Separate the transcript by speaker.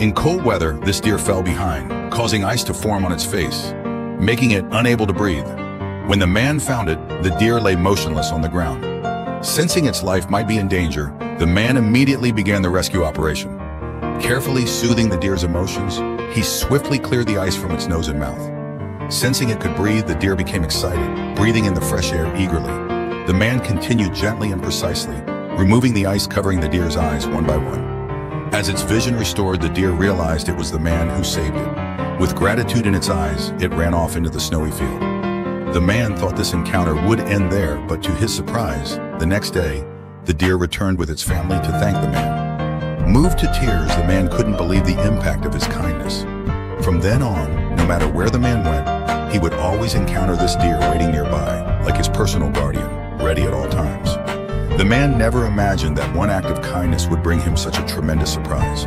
Speaker 1: In cold weather, this deer fell behind, causing ice to form on its face, making it unable to breathe. When the man found it, the deer lay motionless on the ground. Sensing its life might be in danger, the man immediately began the rescue operation. Carefully soothing the deer's emotions, he swiftly cleared the ice from its nose and mouth. Sensing it could breathe, the deer became excited, breathing in the fresh air eagerly. The man continued gently and precisely, removing the ice covering the deer's eyes one by one. As its vision restored, the deer realized it was the man who saved it. With gratitude in its eyes, it ran off into the snowy field. The man thought this encounter would end there, but to his surprise, the next day, the deer returned with its family to thank the man. Moved to tears, the man couldn't believe the impact of his kindness. From then on, no matter where the man went, he would always encounter this deer waiting nearby, like his personal guardian, ready at all times. The man never imagined that one act of kindness would bring him such a tremendous surprise.